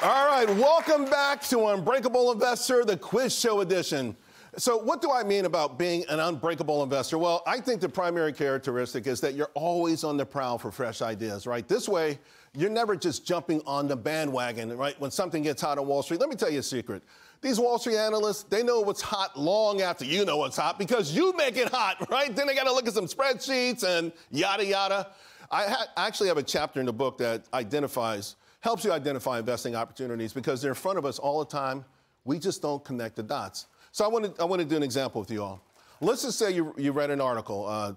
All right, welcome back to Unbreakable Investor, the quiz show edition. So, what do I mean about being an unbreakable investor? Well, I think the primary characteristic is that you're always on the prowl for fresh ideas, right? This way, you're never just jumping on the bandwagon, right? When something gets hot on Wall Street. Let me tell you a secret. These Wall Street analysts, they know what's hot long after you know what's hot because you make it hot, right? Then they got to look at some spreadsheets and yada, yada. I, ha- I actually have a chapter in the book that identifies, helps you identify investing opportunities because they're in front of us all the time. We just don't connect the dots. So I want to I want to do an example with you all. Let's just say you, you read an article uh,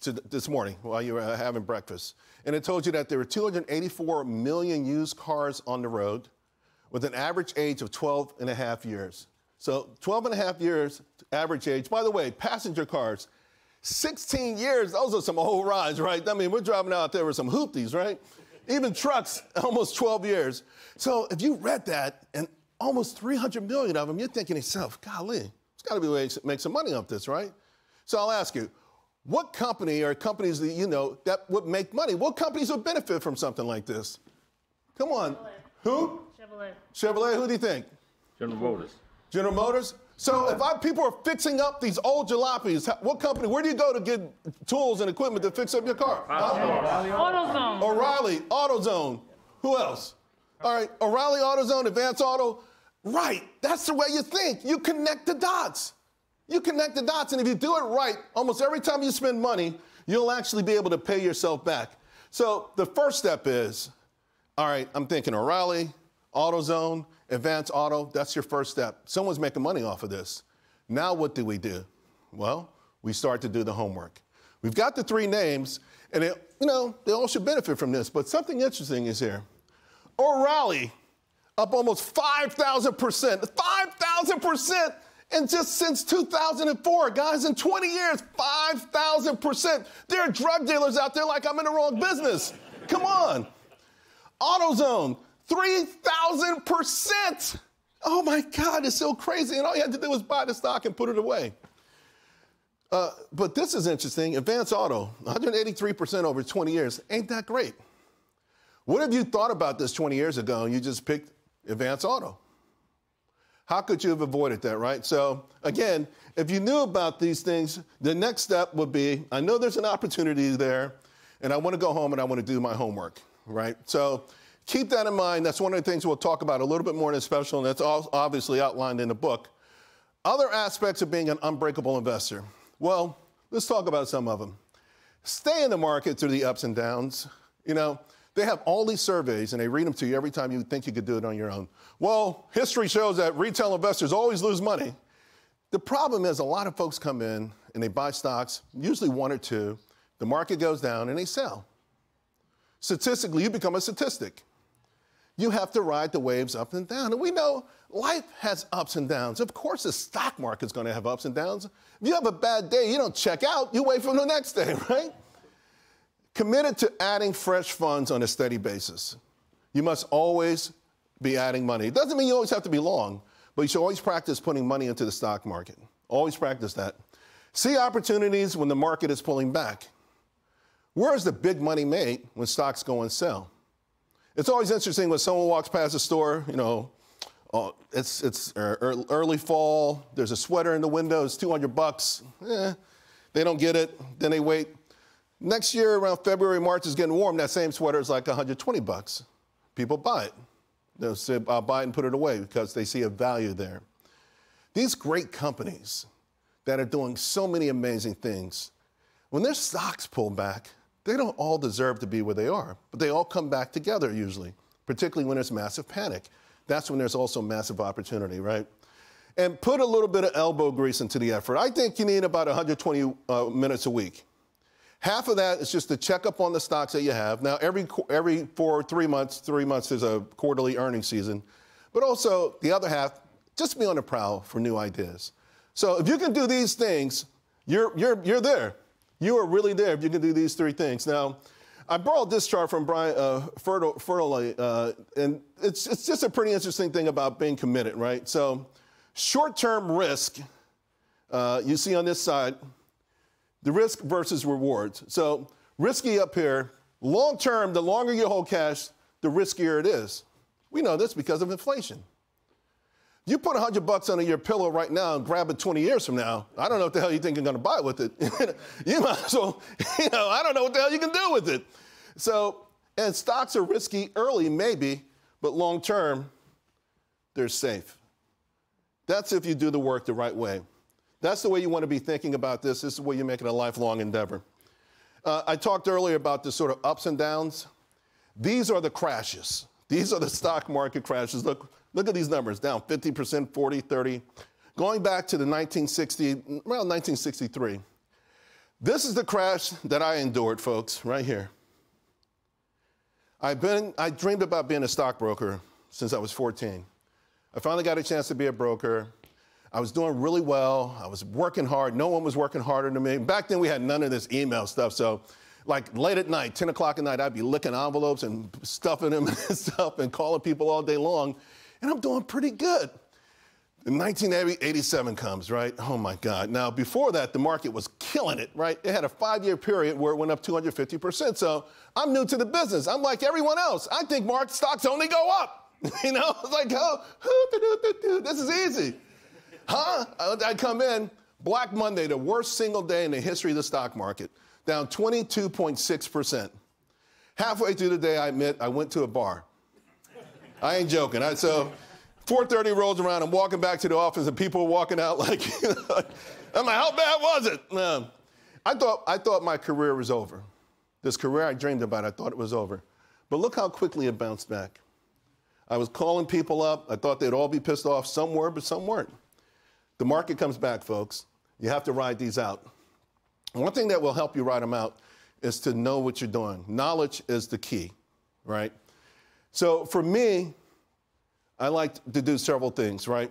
t- t- this morning while you were having breakfast, and it told you that there were 284 million used cars on the road with an average age of 12 and a half years. So 12 and a half years average age. By the way, passenger cars, 16 years, those are some old rides, right? I mean, we're driving out there with some hoopties, right? Even trucks, almost 12 years. So if you read that and almost 300 million of them, you're thinking to yourself, golly, there's got to be ways to make some money off this, right? So I'll ask you, what company or companies that you know that would make money? What companies would benefit from something like this? Come on. Chevrolet. Who? Chevrolet. Chevrolet, who do you think? General Motors. General Motors? So if I, people are fixing up these old jalopies, what company, where do you go to get tools and equipment to fix up your car? Huh? AutoZone. O'Reilly, AutoZone. Who else? All right, O'Reilly, AutoZone, Advance Auto. Right, that's the way you think. You connect the dots. You connect the dots, and if you do it right, almost every time you spend money, you'll actually be able to pay yourself back. So the first step is, all right, I'm thinking O'Reilly, AutoZone, Advance Auto. That's your first step. Someone's making money off of this. Now what do we do? Well, we start to do the homework. We've got the three names, and it, you know they all should benefit from this. But something interesting is here. O'Reilly up almost 5,000%. 5,000% and just since 2004, guys, in 20 years, 5,000%. There are drug dealers out there like I'm in the wrong business. Come on. AutoZone, 3,000%. Oh my God, it's so crazy. And all you had to do was buy the stock and put it away. Uh, but this is interesting. Advance Auto, 183% over 20 years. Ain't that great? What if you thought about this 20 years ago and you just picked Advance Auto? How could you have avoided that, right? So, again, if you knew about these things, the next step would be I know there's an opportunity there, and I want to go home and I want to do my homework, right? So, keep that in mind. That's one of the things we'll talk about a little bit more in the special, and that's obviously outlined in the book. Other aspects of being an unbreakable investor. Well, let's talk about some of them. Stay in the market through the ups and downs. You know, they have all these surveys and they read them to you every time you think you could do it on your own. Well, history shows that retail investors always lose money. The problem is a lot of folks come in and they buy stocks, usually one or two. The market goes down and they sell. Statistically, you become a statistic. You have to ride the waves up and down. And we know life has ups and downs. Of course, the stock market's going to have ups and downs. If you have a bad day, you don't check out, you wait for the next day, right? Committed to adding fresh funds on a steady basis. You must always be adding money. It doesn't mean you always have to be long, but you should always practice putting money into the stock market. Always practice that. See opportunities when the market is pulling back. Where is the big money made when stocks go on sale? It's always interesting when someone walks past a store, you know, uh, it's, it's ear- early fall, there's a sweater in the window, it's 200 bucks. Eh, they don't get it, then they wait. Next year, around February, March, is getting warm, that same sweater is like 120 bucks. People buy it. They'll say, I'll buy it and put it away because they see a value there. These great companies that are doing so many amazing things, when their stocks pull back, they don't all deserve to be where they are, but they all come back together usually, particularly when there's massive panic. That's when there's also massive opportunity, right? And put a little bit of elbow grease into the effort. I think you need about 120 uh, minutes a week. Half of that is just to check up on the stocks that you have. Now, every every four, three months, three months is a quarterly earnings season. But also, the other half, just be on the prowl for new ideas. So if you can do these things, you're, you're, you're there. You are really there if you can do these three things. Now, I borrowed this chart from Brian uh, Feroldi, Feroldi uh, and it's, it's just a pretty interesting thing about being committed, right? So, short term risk, uh, you see on this side, the risk versus rewards. So, risky up here, long term, the longer you hold cash, the riskier it is. We know this because of inflation. You put 100 bucks under your pillow right now and grab it 20 years from now, I don't know what the hell you think you're going to buy with it. you might as well, you know, I don't know what the hell you can do with it. So, and stocks are risky early, maybe, but long term, they're safe. That's if you do the work the right way. That's the way you want to be thinking about this. This is where you make it a lifelong endeavor. Uh, I talked earlier about the sort of ups and downs. These are the crashes. These are the stock market crashes. Look, look at these numbers down 50%, 40, 30. Going back to the 1960, around 1963. This is the crash that I endured, folks, right here. I've been, I dreamed about being a stockbroker since I was 14. I finally got a chance to be a broker. I was doing really well. I was working hard. No one was working harder than me. Back then, we had none of this email stuff. So, like late at night, 10 o'clock at night, I'd be licking envelopes and stuffing them and stuff and calling people all day long. And I'm doing pretty good. 1987 comes, right? Oh my God. Now, before that, the market was killing it, right? It had a five year period where it went up 250%. So I'm new to the business. I'm like everyone else. I think market stocks only go up. you know, it's like, oh, this is easy. Huh? I come in, Black Monday, the worst single day in the history of the stock market, down 22.6%. Halfway through the day, I admit, I went to a bar. I ain't joking. I, so 4.30 rolls around, I'm walking back to the office, and people are walking out like, I'm like, how bad was it? Um, I, thought, I thought my career was over. This career I dreamed about, I thought it was over. But look how quickly it bounced back. I was calling people up. I thought they'd all be pissed off. Some were, but some weren't. The market comes back, folks. You have to ride these out. One thing that will help you ride them out is to know what you're doing. Knowledge is the key, right? So for me, I like to do several things, right?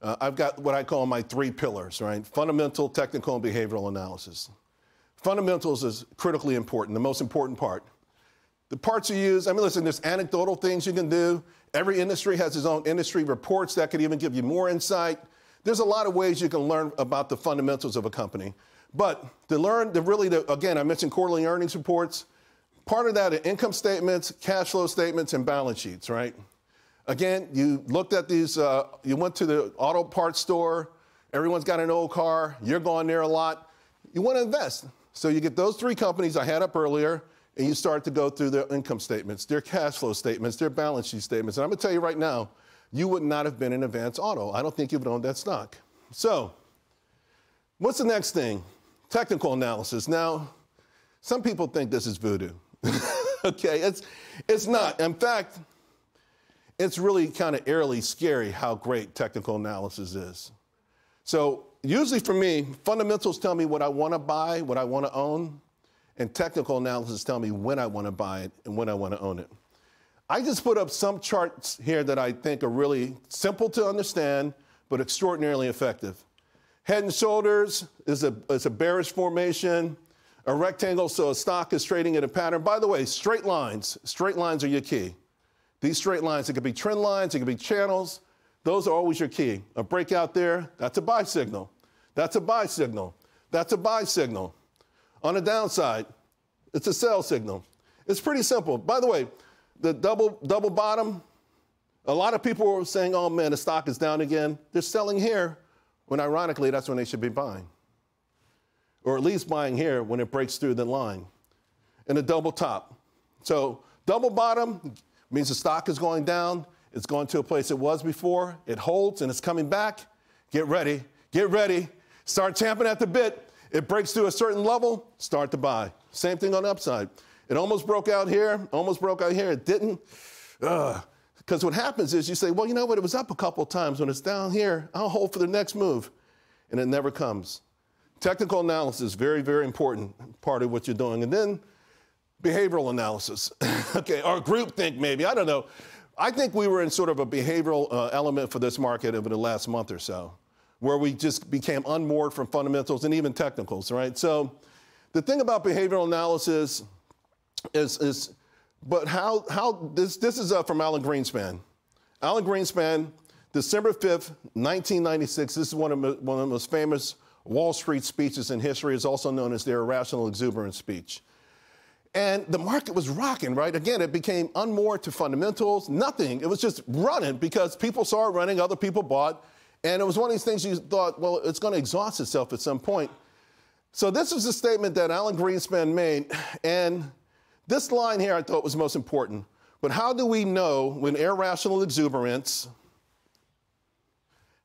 Uh, I've got what I call my three pillars, right? Fundamental, technical, and behavioral analysis. Fundamentals is critically important, the most important part. The parts you use, I mean, listen, there's anecdotal things you can do. Every industry has its own industry reports that could even give you more insight. There's a lot of ways you can learn about the fundamentals of a company. But to learn, to really, to, again, I mentioned quarterly earnings reports. Part of that are income statements, cash flow statements, and balance sheets, right? Again, you looked at these, uh, you went to the auto parts store, everyone's got an old car, you're going there a lot. You want to invest. So you get those three companies I had up earlier, and you start to go through their income statements, their cash flow statements, their balance sheet statements. And I'm going to tell you right now, you would not have been in Advance Auto. I don't think you would own that stock. So, what's the next thing? Technical analysis. Now, some people think this is voodoo. okay, it's, it's not. In fact, it's really kind of eerily scary how great technical analysis is. So, usually for me, fundamentals tell me what I want to buy, what I want to own, and technical analysis tell me when I want to buy it and when I want to own it. I just put up some charts here that I think are really simple to understand, but extraordinarily effective. Head and shoulders is a, is a bearish formation, a rectangle, so a stock is trading in a pattern. By the way, straight lines, straight lines are your key. These straight lines, it could be trend lines, it could be channels. Those are always your key. A breakout there, that's a buy signal. That's a buy signal. That's a buy signal. On the downside, it's a sell signal. It's pretty simple. By the way, the double, double bottom, a lot of people were saying, oh man, the stock is down again. They're selling here, when ironically, that's when they should be buying. Or at least buying here when it breaks through the line. And a double top. So, double bottom means the stock is going down, it's going to a place it was before, it holds and it's coming back. Get ready, get ready, start tamping at the bit. It breaks through a certain level, start to buy. Same thing on upside. It almost broke out here, almost broke out here. It didn't. Because what happens is you say, well, you know what? It was up a couple times. When it's down here, I'll hold for the next move. And it never comes. Technical analysis, very, very important part of what you're doing. And then behavioral analysis. okay, or groupthink maybe. I don't know. I think we were in sort of a behavioral uh, element for this market over the last month or so, where we just became unmoored from fundamentals and even technicals, right? So the thing about behavioral analysis is, is but how, how this, this is uh, from Alan Greenspan. Alan Greenspan, December 5th, 1996, this is one of, one of the most famous Wall Street speeches in history. is also known as their irrational exuberance speech. And the market was rocking, right? Again, it became unmoored to fundamentals, nothing. It was just running because people saw it running, other people bought. And it was one of these things you thought, well, it's going to exhaust itself at some point. So this is a statement that Alan Greenspan made. And this line here I thought was most important. But how do we know when irrational exuberance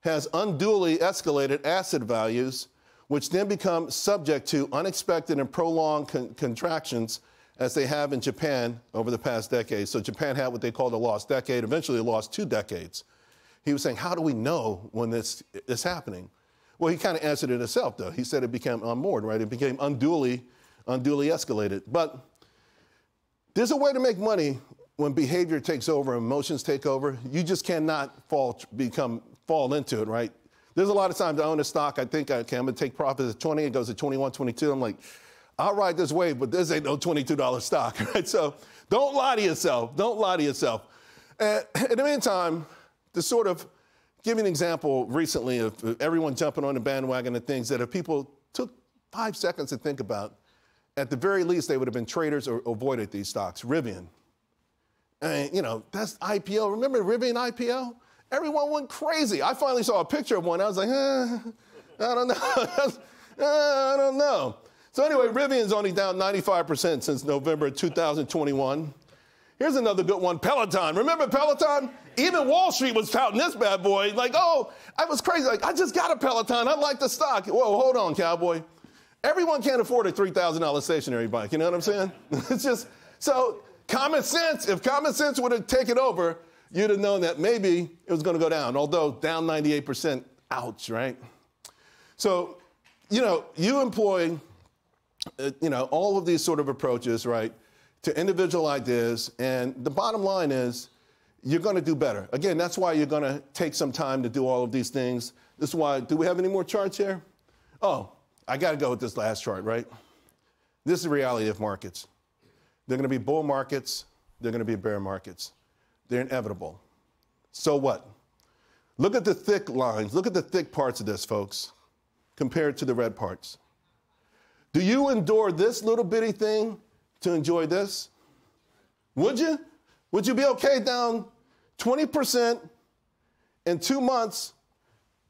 has unduly escalated asset values, which then become subject to unexpected and prolonged con- contractions as they have in Japan over the past decade. So Japan had what they called a lost decade, eventually lost two decades. He was saying, how do we know when this is happening? Well, he kind of answered it himself, though. He said it became unmoored, right? It became unduly, unduly escalated. But there's a way to make money when behavior takes over, emotions take over. You just cannot fall, become, fall into it, right? There's a lot of times I own a stock, I think, okay, I'm gonna take profit at 20, it goes to 21, 22. I'm like, I'll ride this wave, but this ain't no $22 stock, right? So don't lie to yourself. Don't lie to yourself. And in the meantime, to sort of give you an example recently of everyone jumping on the bandwagon of things that if people took five seconds to think about, at the very least, they would have been traders or avoided these stocks. Rivian. And, you know, that's IPO. Remember Rivian IPO? Everyone went crazy. I finally saw a picture of one. I was like, eh, I don't know. I don't know. So anyway, Rivian's only down 95% since November 2021. Here's another good one, Peloton. Remember Peloton? Even Wall Street was touting this bad boy. Like, oh, I was crazy. Like, I just got a Peloton. I like the stock. Whoa, hold on, cowboy. Everyone can't afford a $3,000 stationary bike. You know what I'm saying? it's just, so common sense, if common sense would have taken over, you'd have known that maybe it was going to go down, although down 98%, ouch, right? So, you know, you employ uh, you know, all of these sort of approaches, right, to individual ideas. And the bottom line is you're going to do better. Again, that's why you're going to take some time to do all of these things. This is why, do we have any more charts here? Oh, I got to go with this last chart, right? This is the reality of markets. They're going to be bull markets, they're going to be bear markets. They're inevitable. So what? Look at the thick lines, look at the thick parts of this, folks, compared to the red parts. Do you endure this little bitty thing to enjoy this? Would you? Would you be okay down 20% in two months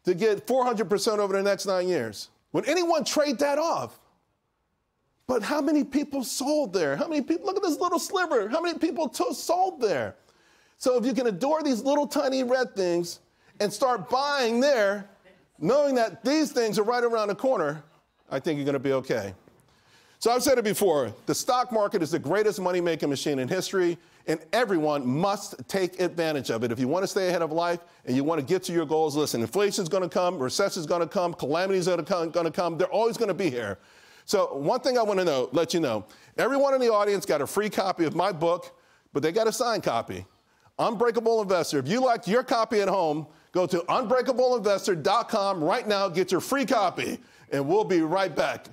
to get 400% over the next nine years? Would anyone trade that off? But how many people sold there? How many people? Look at this little sliver. How many people sold there? So if you can adore these little tiny red things and start buying there, knowing that these things are right around the corner, I think you're going to be okay. So I've said it before the stock market is the greatest money making machine in history, and everyone must take advantage of it. If you want to stay ahead of life and you want to get to your goals, listen, inflation's going to come, recession's going to come, calamities are going to come, they're always going to be here. So, one thing I want to know, let you know everyone in the audience got a free copy of my book, but they got a signed copy. Unbreakable Investor. If you like your copy at home, go to unbreakableinvestor.com right now, get your free copy, and we'll be right back.